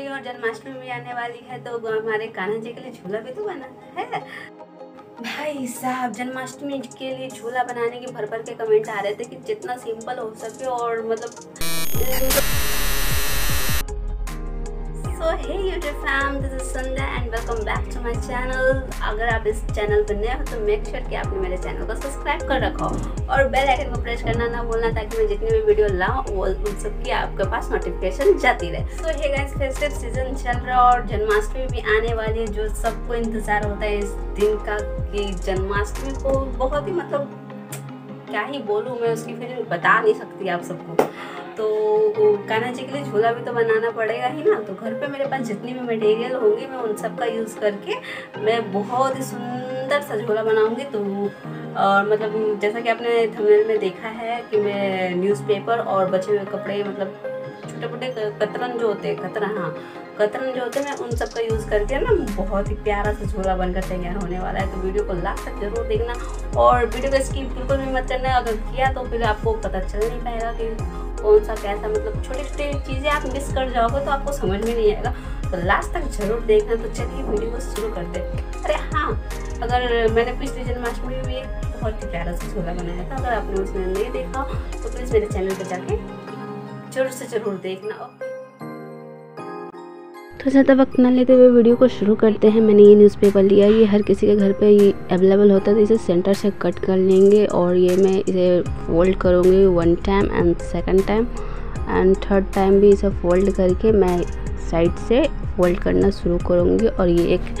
रही हूँ और जन्माष्टमी भी आने वाली है तो हमारे कान्हा जी के लिए झूला भी तो बनाना है। भाई साहब, जन्माष्टमी के लिए झूला बनाने के भर भर के कमेंट आ रहे थे कि जितना सिंपल हो सके और मतलब so hey YouTube fam this is Sandhya and welcome back to my channel अगर आप इस चैनल पर नए हो तो मेक श्योर कि आपने मेरे चैनल को सब्सक्राइब कर रखो और बेल आइकन को प्रेस करना ना भूलना ताकि मैं जितनी भी वीडियो लाऊं, वो उन सब की आपके पास नोटिफिकेशन जाती रहे। So hey guys festive season चल रहा है और जन्माष्टमी भी आने वाली है, जो सबको इंतज़ार होता है इस दिन का कि जन्माष्टमी को बहुत ही मतलब क्या ही बोलूँ मैं, उसकी फीलिंग बता नहीं सकती आप सबको। तो कान्हा जी के लिए झूला भी तो बनाना पड़ेगा ही ना। तो घर पे मेरे पास जितनी भी मटेरियल होंगी, मैं उन सब का यूज़ करके मैं बहुत ही सुंदर सा झूला बनाऊँगी। तो और मतलब जैसा कि आपने थंबनेल में देखा है कि मैं न्यूज़पेपर और बचे हुए कपड़े मतलब छोटे मोटे कतरन जो होते हैं, कतरन हाँ कतरन जो होते हैं, मैं उन सब का यूज़ करके ना बहुत ही प्यारा सा झोला बनकर तैयार होने वाला है। तो वीडियो को लास्ट तक ज़रूर देखना और वीडियो को स्किप बिल्कुल भी मत करना। अगर किया तो फिर आपको पता चल नहीं पाएगा कि कौन सा कैसा मतलब छोटी छोटी चीज़ें आप मिस कर जाओगे तो आपको समझ में नहीं आएगा। तो लास्ट तक ज़रूर देखना तो चलिए वीडियो को शुरू कर दे अरे हाँ अगर मैंने पिछली जन्माष्टमी में भी एक बहुत ही प्यारा सा छोला बनाया था, अगर आपने उसमें नहीं देखा तो प्लीज़ मेरे चैनल पर जाके ज़रूर से ज़रूर देखना तो ज़्यादा वक्त ना लेते हुए वीडियो को शुरू करते हैं मैंने ये न्यूज़पेपर लिया ये हर किसी के घर पे ये अवेलेबल होता है तो इसे सेंटर से कट कर लेंगे और ये मैं इसे फोल्ड करूँगी one time and second time and third time भी इसे फोल्ड करके मैं साइड से फोल्ड करना शुरू करूँगी और ये एक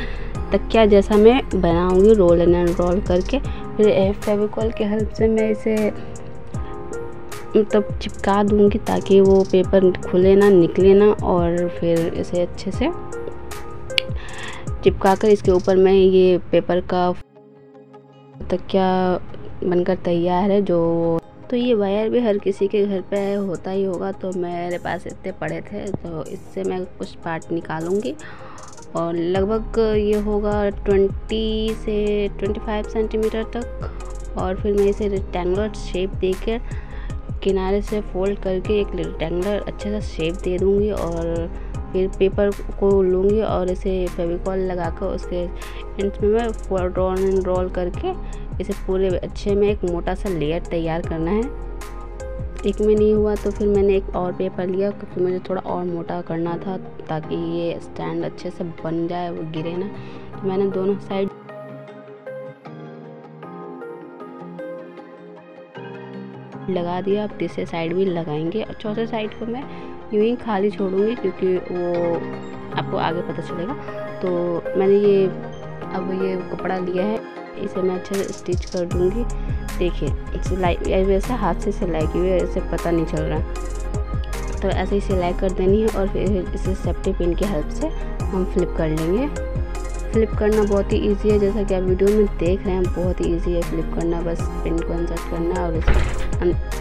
तकिया जैसा मैं बनाऊँगी रोल एंड रोल करके फिर फेविकॉल के हेल्प से मैं इसे मतलब चिपका दूँगी ताकि वो पेपर खुले ना, निकले ना और फिर इसे अच्छे से चिपका कर इसके ऊपर मैं ये पेपर का तकिया बनकर तैयार है जो तो ये वायर भी हर किसी के घर पे होता ही होगा तो मेरे पास इतने पड़े थे तो इससे मैं कुछ पार्ट निकालूँगी। और लगभग ये होगा ट्वेंटी से ट्वेंटी फाइव सेंटीमीटर तक। और फिर मैं इसे रेक्टेंगुलर शेप देकर किनारे से फोल्ड करके एक रेक्टेंगुलर अच्छे सा शेप दे दूँगी और फिर पेपर को लूँगी और इसे फेविकॉल लगा कर उसके एंड में मैं रोल एंड रोल करके इसे पूरे अच्छे में एक मोटा सा लेयर तैयार करना है। एक में नहीं हुआ तो फिर मैंने एक और पेपर लिया, क्योंकि मुझे थोड़ा और मोटा करना था ताकि ये स्टैंड अच्छे से बन जाए, वो गिरे ना। तो मैंने दोनों साइड लगा दिया, अब तीसरे साइड भी लगाएँगे। और चौथे साइड को मैं यूँ ही खाली छोड़ूँगी क्योंकि वो आपको आगे पता चलेगा। तो मैंने ये, अब ये कपड़ा लिया है, इसे मैं अच्छे से स्टिच कर दूँगी। देखिए सिलाई वैसे हाथ से सिलाई की हुई ऐसे पता नहीं चल रहा। तो ऐसे ही सिलाई कर देनी है और फिर इसे सेफ्टी पिन की हेल्प से हम फ्लिप कर लेंगे। फ्लिप करना बहुत ही इजी है। जैसा कि आप वीडियो में देख रहे हैं, बहुत ही इजी है फ्लिप करना। बस पिन को इंसर्ट करना और इसे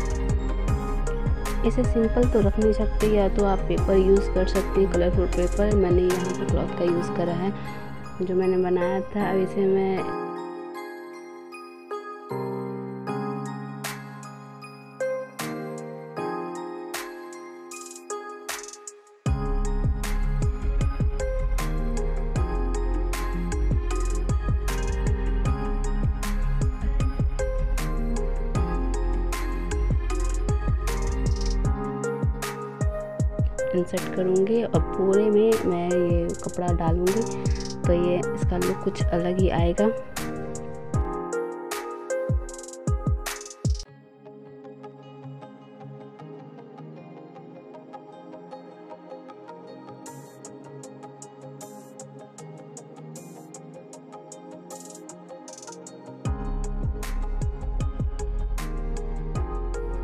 इसे सिंपल तो रख नहीं सकते या तो आप पेपर यूज़ कर सकते हैं कलरफुल पेपर मैंने यहाँ पर क्लॉथ का यूज़ करा है, जो मैंने बनाया था। अब इसे मैं इंसर्ट करूँगी और पूरे में मैं ये कपड़ा डालूँगी तो ये इसका लुक कुछ अलग ही आएगा।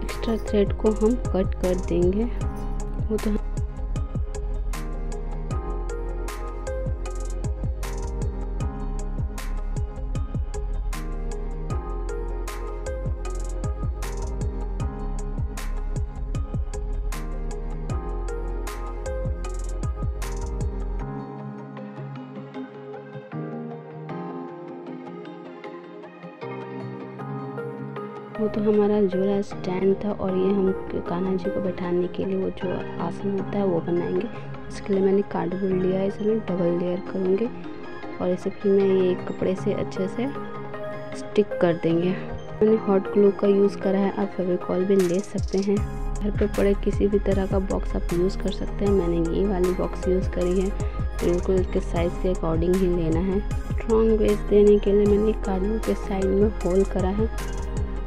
एक्स्ट्रा थ्रेड को हम कट कर देंगे। वो तो वो तो हमारा झूला स्टैंड था और ये हम कान्हा जी को बैठाने के लिए वो जो आसन होता है वो बनाएँगे। इसके लिए मैंने कार्डबोर्ड लिया है इसे मैं डबल लेयर करूँगी और इसे फिर मैं ये कपड़े से अच्छे से स्टिक कर देंगे। मैंने हॉट ग्लू का यूज़ करा है, आप फेविकॉल भी ले सकते हैं। घर पे पड़े किसी भी तरह का बॉक्स आप यूज़ कर सकते हैं। मैंने ये वाली बॉक्स यूज़ करी है, बिल्कुल इसके साइज़ के अकॉर्डिंग ही लेना है। स्ट्रॉन्ग बेस देने के लिए मैंने कार्डबोर्ड के साइड में होल करा है।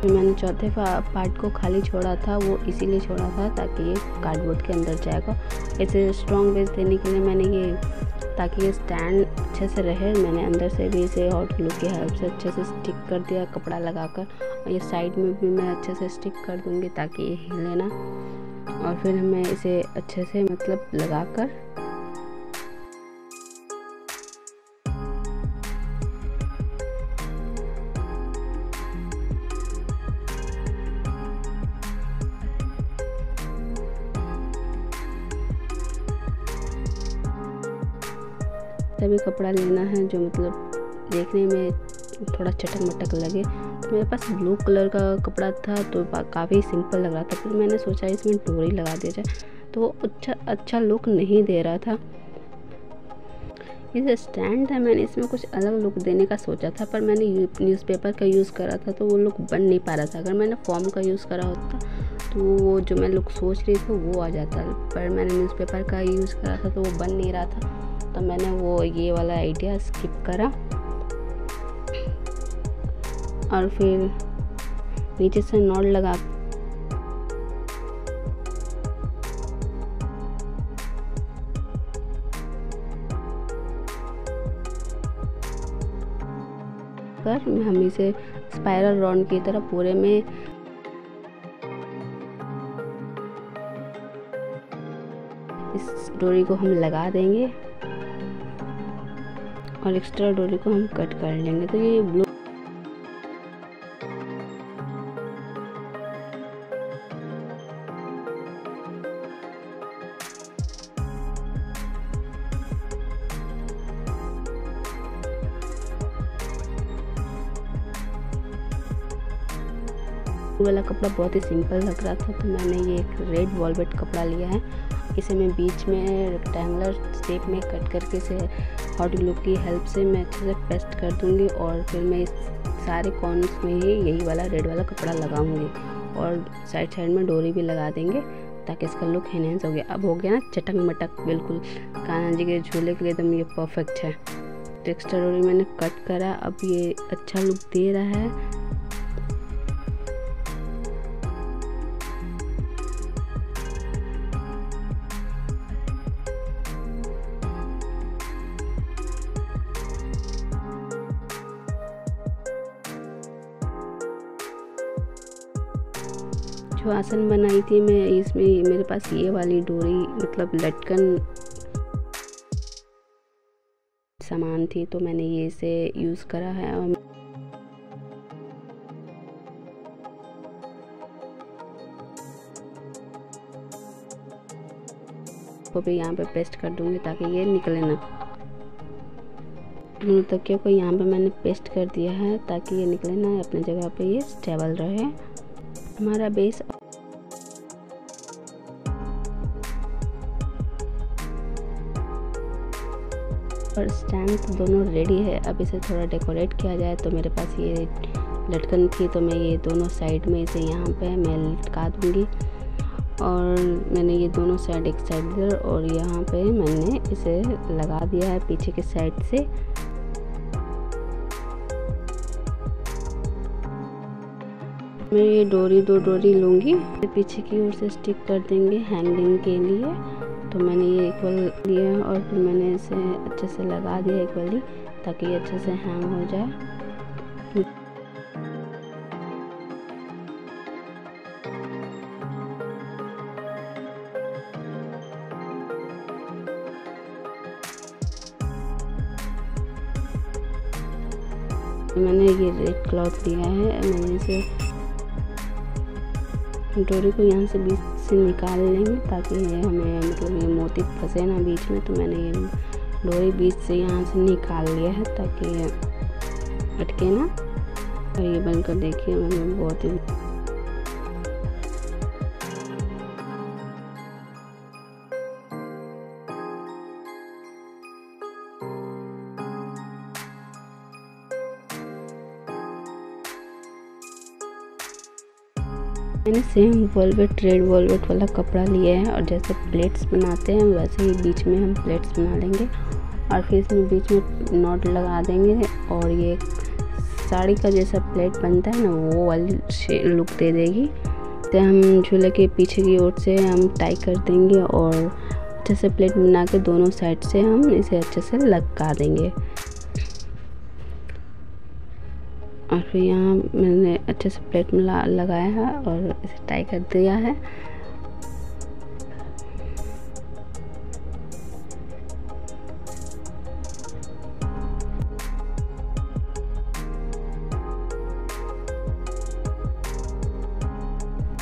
फिर मैंने चौथे पार्ट को खाली छोड़ा था, वो इसीलिए छोड़ा था ताकि ये कार्डबोर्ड के अंदर जाएगा। इसे स्ट्रॉन्ग बेस देने के लिए मैंने ये, ताकि ये स्टैंड अच्छे से रहे, मैंने अंदर से भी इसे हॉट ग्लू की हेल्प से अच्छे से स्टिक कर दिया, कपड़ा लगाकर। और ये साइड में भी मैं अच्छे से स्टिक कर दूँगी ताकि ये हिले ना। और फिर मैं इसे अच्छे से मतलब लगाकर तभी कपड़ा लेना है जो मतलब देखने में थोड़ा चटक मटक लगे। तो मेरे पास ब्लू कलर का कपड़ा था तो काफ़ी सिंपल लग रहा था फिर मैंने सोचा इसमें डोरी लगा दिया जाए तो वो अच्छा अच्छा लुक नहीं दे रहा था। ये स्टैंड है मैंने इसमें कुछ अलग लुक देने का सोचा था, पर मैंने न्यूज़पेपर का यूज़ करा था तो वो लुक बन नहीं पा रहा था। अगर मैंने फॉर्म का यूज़ करा होता तो वो जो मैं लुक सोच रही थी, वो आ जाता, पर मैंने न्यूज़पेपर का यूज़ करा था तो वो बन नहीं रहा था। तो मैंने वो ये वाला आइडिया स्किप करा। और फिर नीचे से नॉट लगा। कर, हम इसे स्पाइरल राउंड की तरह पूरे में इस डोरी को हम लगा देंगे। और एक्स्ट्रा डोरी को हम कट कर लेंगे। तो ये ब्लू कपड़ा बहुत ही सिंपल लग रहा था तो मैंने ये एक रेड वॉलवेट कपड़ा लिया है। इसे मैं बीच में रेक्टेंगुलर शेप में कट करके इसे हॉट ग्लू की हेल्प से मैं अच्छे से पेस्ट कर दूँगी और फिर मैं इस सारे कॉर्नस में ही यही वाला रेड वाला कपड़ा लगाऊँगी और साइड साइड में डोरी भी लगा देंगे ताकि इसका लुक एनहेंस हो गया। अब हो गया ना चटक मटक, बिल्कुल। कान्हा जी के झूले के लिए एकदम ये परफेक्ट है। टेक्सटर डोरी मैंने कट करा, अब ये अच्छा लुक दे रहा है। जो आसन बनाई थी मैं, इसमें मेरे पास ये वाली डोरी मतलब लटकन सामान थी तो मैंने ये इसे यूज़ करा है और को भी यहाँ पे पेस्ट कर दूँगी ताकि ये निकले ना। दोनों तकियों को यहाँ पे मैंने पेस्ट कर दिया है ताकि ये निकले ना, अपने जगह पे ये स्टेबल रहे। हमारा बेस और स्टैंड दोनों रेडी है। अब इसे थोड़ा डेकोरेट किया जाए तो मेरे पास ये लटकन थी तो मैं ये दोनों साइड में इसे यहाँ पे मैं लटका दूँगी। और मैंने ये दोनों साइड एक साइड इधर और यहाँ पे मैंने इसे लगा दिया है पीछे के साइड से। मैं ये डोरी, दो डोरी लूँगी। पीछे की ओर से स्टिक कर देंगे हैंगिंग के लिए। तो मैंने ये बार लिया और फिर मैंने इसे अच्छे से लगा दिया एक वाली, ताकि ये अच्छे से हैंग हो जाए। मैंने ये रेड क्लॉथ लिया है मैंने इसे डोरी को यहाँ से बीच से निकाल लेंगे ताकि ये हमें मतलब ये मोती फंसे ना बीच में तो मैंने ये डोरी बीच से यहाँ से निकाल लिया है ताकि अटके ना। और ये बनकर देखिए, मैंने बहुत ही मैंने सेम वॉलवेट रेड वॉलवेट वाला कपड़ा लिया है और जैसे प्लेट्स बनाते हैं, वैसे ही बीच में हम प्लेट्स बना लेंगे और फिर इसमें बीच में नॉट लगा देंगे और ये साड़ी का जैसा प्लेट बनता है ना, वो वाली लुक दे देगी। तो हम झूले के पीछे की ओर से हम टाई कर देंगे और अच्छे से प्लेट बना के दोनों साइड से हम इसे अच्छे से लगा देंगे। और फिर यहाँ मैंने अच्छे से प्लेट में लगाया है और इसे टाई कर दिया है।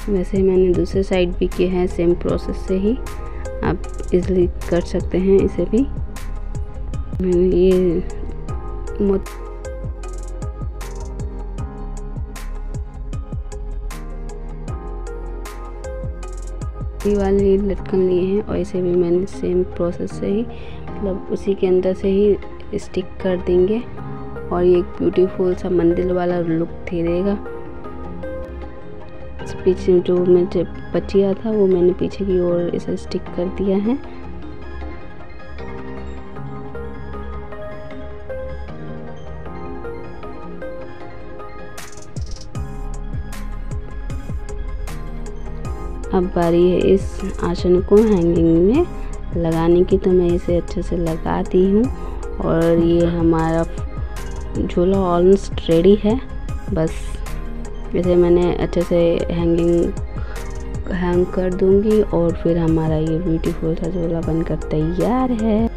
वैसे ही मैंने दूसरे साइड भी किया है सेम प्रोसेस से ही। आप इजली कर सकते हैं इसे भी। मैंने ये वाले लटकन लिए हैं और इसे भी मैंने सेम प्रोसेस से ही मतलब उसी के अंदर से ही स्टिक कर देंगे। और ये एक ब्यूटीफुल सा मंदिर वाला लुक दे देगा। पीछे जो मैं जब बचिया था, वो मैंने पीछे की ओर इसे स्टिक कर दिया है। अब बारी है इस आसन को हैंगिंग में लगाने की तो मैं इसे अच्छे से लगाती हूँ। और ये हमारा झूला ऑलमोस्ट रेडी है। बस इसे मैंने अच्छे से हैंगिंग हैंग कर दूँगी और फिर हमारा ये ब्यूटीफुल सा झोला बनकर तैयार है।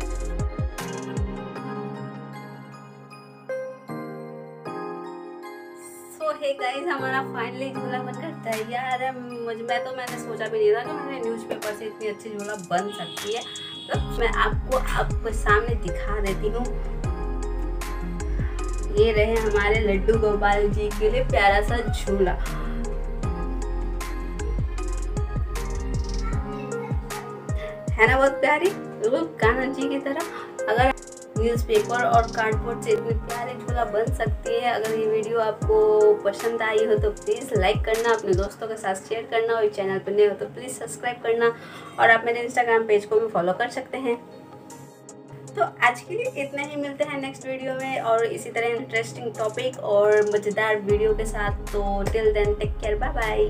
हे गाइस हमारा फाइनली झोला बनकर तैयार है। मुझ मैं तो मैंने सोचा भी नहीं था कि मैंने न्यूज़पेपर से इतनी अच्छी झोला बन सकती है। तो मैं आपको आपको सामने दिखा देती हूँ। ये रहे हमारे लड्डू गोपाल जी के लिए प्यारा सा झूला। है ना, बहुत प्यारी? कान्हा जी की तरह। अगर न्यूज़पेपर और कार्डबोर्ड से इतनी प्यारी झूला बन सकती है। अगर ये वीडियो आपको पसंद आई हो तो प्लीज़ लाइक करना, अपने दोस्तों के साथ शेयर करना और चैनल पर नए हो तो प्लीज़ सब्सक्राइब करना और आप मेरे इंस्टाग्राम पेज को भी फॉलो कर सकते हैं। तो आज के लिए इतना ही, मिलते हैं नेक्स्ट वीडियो में और इसी तरह इंटरेस्टिंग टॉपिक और मज़ेदार वीडियो के साथ। तो till then take care bye bye